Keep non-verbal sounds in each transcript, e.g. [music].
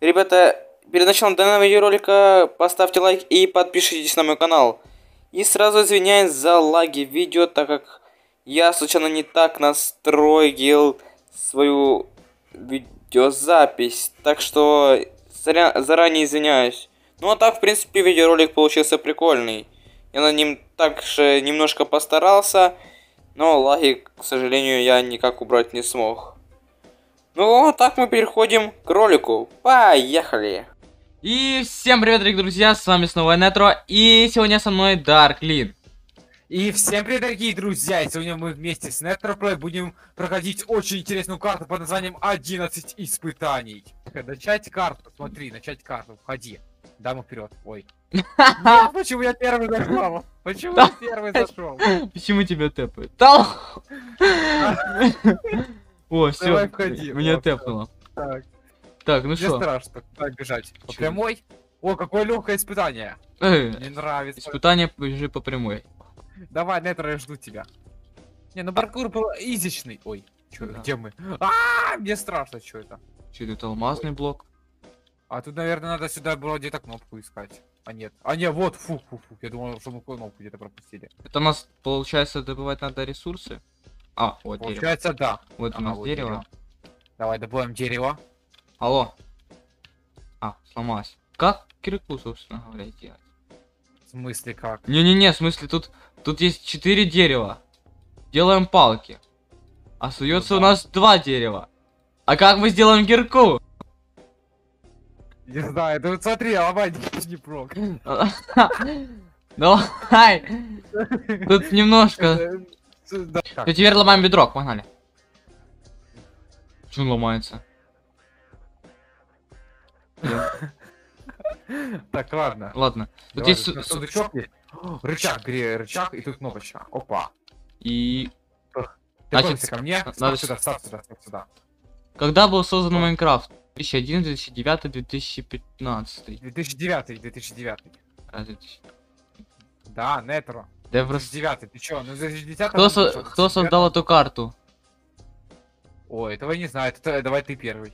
Ребята, перед началом данного видеоролика поставьте лайк и подпишитесь на мой канал. И сразу извиняюсь за лаги видео, так как я случайно не так настроил свою видеозапись. Так что заранее извиняюсь. Ну а так, в принципе, видеоролик получился прикольный. Я над ним также немножко постарался, но лаги, к сожалению, я никак убрать не смог. Ну, а так мы переходим к ролику. Поехали! И всем привет, дорогие друзья, с вами снова Нетро, и сегодня со мной Дарклин. И всем привет, дорогие друзья! И сегодня мы вместе с Нетроплей будем проходить очень интересную карту под названием 11 испытаний. Начать карту, смотри, начать карту, входи. Даму вперед, ой. [laughs] Почему я первый зашел? Почему я первый зашел? Почему тебя тэпают? [laughs] О, все, меня тэпнуло. Так. Так, ну что? Мне страшно, куда бежать? По прямой? О, какое легкое испытание. Мне нравится. Испытание бежи по прямой. Давай, Нетро, я жду тебя. Не, ну паркур был изичный. Ой, чё, где мы? А, мне страшно, что это? Что это, алмазный блок? А тут, наверное, надо сюда было где-то кнопку искать. А нет. А нет, вот, фу, фу, фу. Я думал, что мы кнопку где-то пропустили. Это у нас, получается, добывать надо ресурсы? А, вот Получается, дерево. да. Вот ага, у нас вот дерево. дерево. Давай добываем дерево. Алло. А, сломалась. Как кирку, собственно говоря, делать? В смысле как? Не-не-не, в смысле тут, тут есть четыре дерева. Делаем палки. Остается ну, да. у нас два дерева. А как мы сделаем кирку? Не знаю, ты вот смотри, ломай не прок. [laughs] Давай. Тут немножко. Теперь ломаем бедро, погнали. Почему он ломается? [laughs] Так, ладно. Ладно. Тут есть сундучок Рычаг, бери рычаг, и тут кнопочка. Опа. И... Значит, ко мне. Надо сюда, ставь сюда, ставь сюда. Когда был создан Майнкрафт? 2011, 2009, 2015. 2009, 2009. А, 2000. Да, Нетро. Да просто... 2009, ты чё? Ну, 2010 кто, со... кто создал эту карту? Ой, этого я не знаю, это, давай ты первый.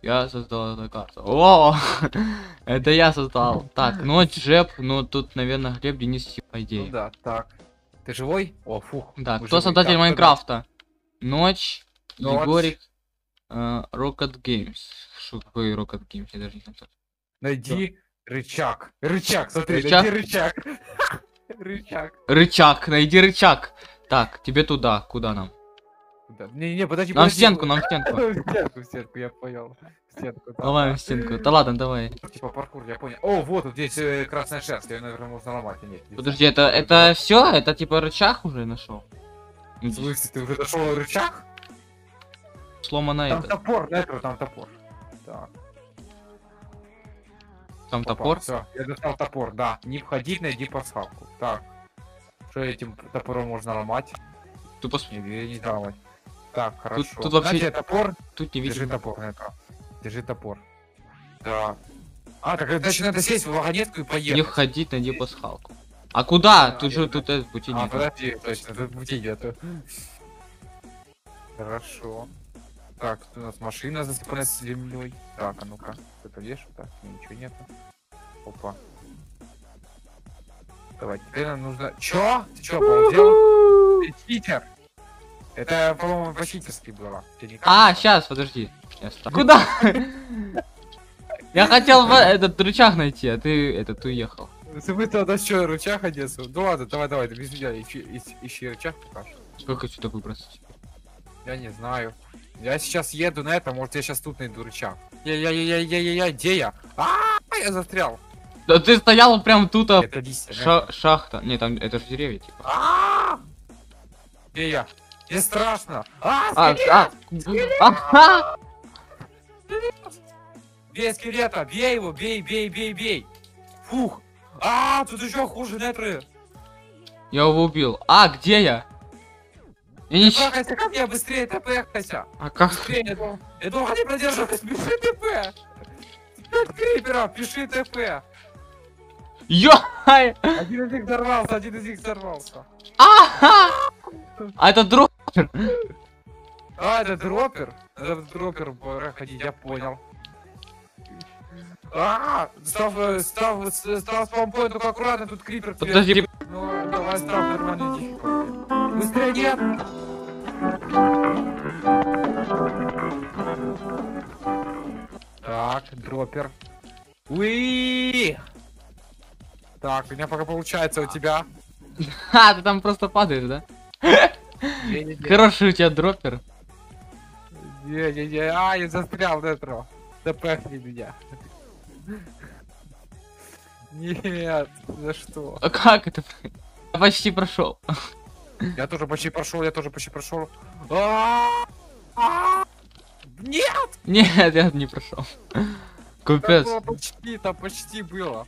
Я создал эту карту. О, [laughs] это я создал. Так, ночь, Джеб, ну тут, наверное, Глеб, Денис, по идее. Ну да, так. Ты живой? О, фух. Да, кто создатель Майнкрафта? Ночь, Егорик, Uh, Rocket Games. Что какой Rocket Games? Я даже не знаю. Найди да. рычаг. Рычаг, смотри, рычаг? найди рычаг. [laughs] рычаг. Рычаг, найди рычаг. Так, тебе туда. Куда нам? Не, не, подожди, Нам в стенку, нам в стенку. [laughs] в стенку, в стенку, я понял. В стенку. Давай в стенку. Да ладно, давай. Типа паркур, я понял. О, вот тут здесь э, красная шерсть, ее, наверное, можно ломать, а нет. Подожди, это, это все? Это типа рычаг уже нашел? В смысле, ты уже нашел рычаг? сломано там это. топор, Нетро, там топор. Так. Там Опа, топор? Все, я достал топор, да. Не входить, найди пасхалку. Так. Что этим топором можно ломать? Тупо... Не, не ломать. Так, хорошо. Тут, тут вообще... Знаете, топор? Тут не видно. Держи топор, Нетро. Держи топор. Да. А, так значит надо сесть в вагонетку и поехать. Не входить, найди пасхалку. А куда? Да, тут же тут этот пути нет. А, подожди, точно, тут пути нету. Хорошо. Так, тут у нас машина засыпана с землей. Так, а ну-ка. Это вешу, так, ничего нету. Опа. Давай, теперь нам нужно... Чё? Ты чё, обалдел? Ты читер! Это, по-моему, по-читерски было. А, сейчас, подожди. Куда? Я хотел этот рычаг найти, а ты этот уехал. Ты тогда что, рычаг одесу? Ну ладно, давай, давай, без меня ищи рычаг пока Сколько сюда выбросить? Я не знаю. Я сейчас еду на это, может я сейчас тут найду рычаг. Я-я-я-я-я-я, где я? А, я застрял. Да ты стоял прям тут, а... Это листья, Ша шахта. Не, там это же деревья, типа. А, где я? Мне страшно. А, а, а, Бей скелета, бей его, бей, бей, бей, бей. Фух. А, тут еще хуже нетры. Я его убил. А, где я? Я не Трахайся ко мне, быстрее Хася. А как? Быстрее, я долго, не продерживаюсь, пиши ТП. Пять криперов, пиши ТП. Йой! Один из них взорвался, один из них взорвался. Ага! А это дроппер. А, это дроппер? Это дроппер проходить, я понял. А, став, став, став спампоинт, только аккуратно, тут крипер. Подожди. Ну, давай, став нормальную диффикулти. Быстрее, нет! Так, дроппер. Уи! Так, у меня пока получается у тебя. Ха, [laughs] ты там просто падаешь, да? Хороший у тебя дроппер. Не-не-не, а, я застрял в этро. Допехни меня. [laughs] Нет, за что? А как это? Почти прошел. Я тоже почти прошел, я тоже почти прошел. Нет! Нет, я не прошел. Там Купец. было почти, там почти было.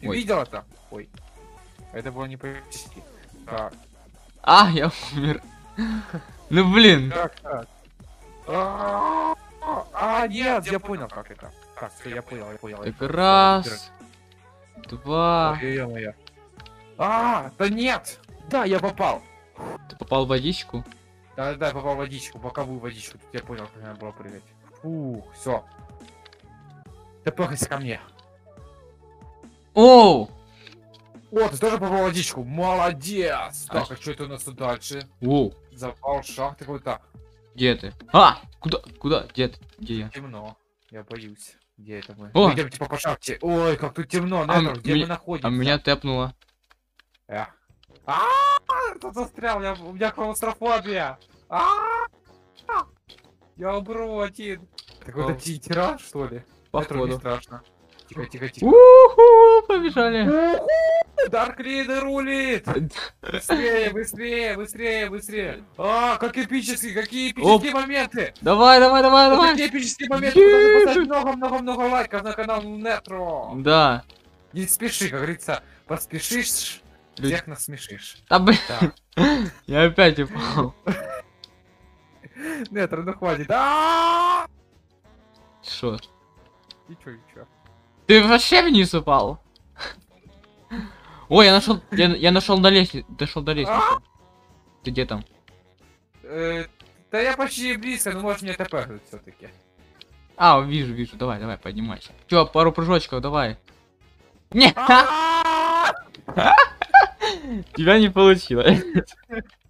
Ты видел это? Ой. Это было не почти. Так, А, я умер. Ну блин. так. А, а, нет, я понял, как это. Так, я понял, я понял. Так раз, два. А, да нет! Да, я попал. Ты попал в водичку. Да, да, попал в водичку, боковую водичку. Тут я понял, как надо было прыгать. Фух, все. Тпхайся ко мне. Оу! О, ты тоже попал в водичку. Молодец! Так, а что это у нас тут дальше? Оу, Запал шахты какой-то. где ты? А! Куда? Куда? Где ты? Где я? Темно. Я боюсь. Где это мы? О! Мы идем типа по шахте. Ой, как тут темно, А Нетер, где мы находимся? А меня тэпнуло. Эх. А, тут застрял, я, у меня клаустрофобия. А, я умру один. Какой-то ти- тиран, что ли? Походу. страшно. Тихо, тихо, тихо. Уху, побежали. Дарклин рулит! Быстрее, [laughs] быстрее, быстрее, быстрее! А, как эпические, какие эпические моменты! Давай, давай, давай, Вот давай. Такие эпические моменты! Надо поставить много-много-много лайков на канал Нетро! Да. Не спеши, как говорится, поспешишь, Люди- всех насмешишь. Да блин. [laughs] Я опять упал. [laughs] Нетро, ну хватит. А! Что? Ничего, ничего. Ты вообще вниз упал? Ой, я нашел, я, я нашел до лестницы, дошел до лестницы. Ты где там? Э, Да я почти близко, но может мне ТП все-таки. А, вижу, вижу, давай, давай, поднимайся. Чё, пару прыжочков, давай. Не, [laughs] А! Тебя не получилось.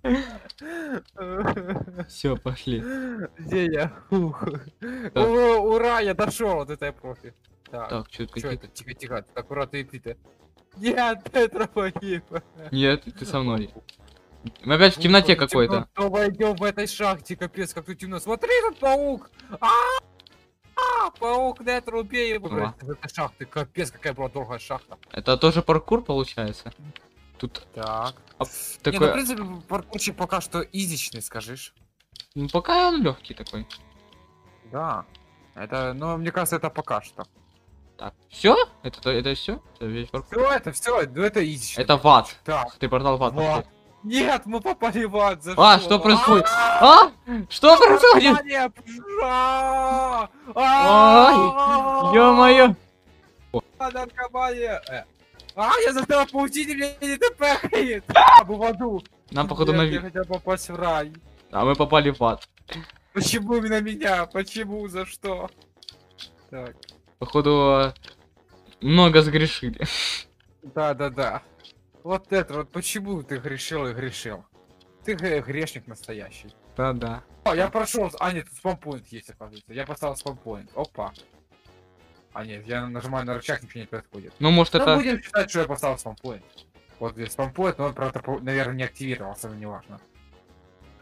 [laughs] Все, пошли. Где я? Ух. О, Ура, я дошел, вот это я профи. Так, Так, что это? Тихо, тихо, тут аккуратные плиты. Нет, [laughs] это погиб. Нет, ты со мной. Мы опять в темноте какой-то. Давай идем в этой шахте, капец, как тут темно. Смотри, тут паук! А! А, Паук, Нетр, убей его. В этой шахте, капец, какая была долгая шахта. Это тоже паркур получается? Тут Так. Не, ну, в такой... принципе, паркурчик пока что изичный, скажешь. Ну, пока он легкий такой. Да. Это, ну, мне кажется, это пока что. Так, все? Это, то- это все? Это весь паркур? Все, это все, ну это изичный. Это в ад. Так, Ты портал в ад. вот. нашел. Нет, мы попали в ад, за А, что происходит? А? Что происходит? А, Ё-моё! Наркомания! Э. А, я застрял в паутине, меня не тпхает! Бы в аду! Нам, походу, Нет. Я хотел попасть в рай. А мы попали в ад. Почему именно меня? Почему? За что? Так, Походу, много сгрешили. да-да-да. Вот это вот, почему ты грешил и грешил? Ты грешник настоящий. Да-да. О, я прошел. А, нет, тут спампоинт есть, оказывается. Я поставил спампоинт. Опа. А, нет, я нажимаю на рычаг, ничего не происходит. Ну, может, Ну, это... будем считать, что я поставил спампоинт. Вот здесь спампоинт, но он, правда, наверное, не активировался, но неважно.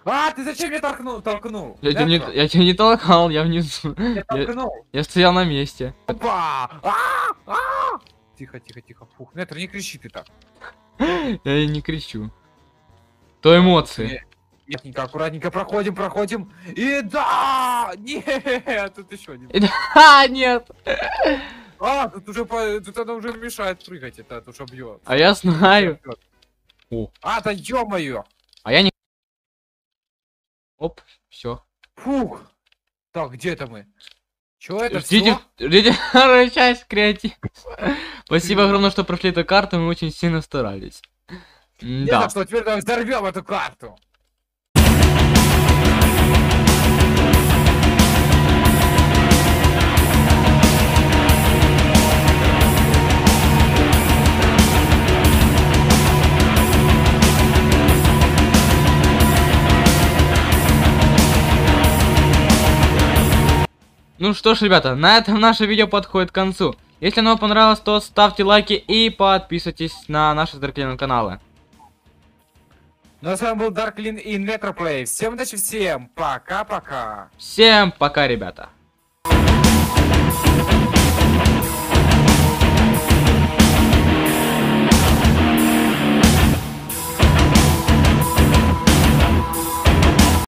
А, ты зачем меня толкнул? толкнул? Я тебя, не, я тебя не толкал, я внизу. Я Я, толкнул. я стоял на месте. Опа! А! А! Тихо, тихо, тихо. Фух, Нетро, не кричи ты так. Я не кричу. То эмоции. Аккуратненько, аккуратненько проходим, проходим. И да! Нет, тут еще один. [laughs] А, нет! А, тут уже, по- тут она уже мешает прыгать, это уже бьет. А я знаю. О. А, да ё-моё! А я не... Оп, все. Фух! Так, где это мы? Чё это Ждите, ждите вторую часть креатив. Спасибо огромное, что прошли эту карту, мы очень сильно старались. Да. что, теперь давай взорвем эту карту. Ну что ж, ребята, на этом наше видео подходит к концу. Если оно вам понравилось, то ставьте лайки и подписывайтесь на наши Дарклин каналы. Ну а с вами был Дарклин и Метроплей. Всем удачи всем. Пока-пока. Всем пока, ребята.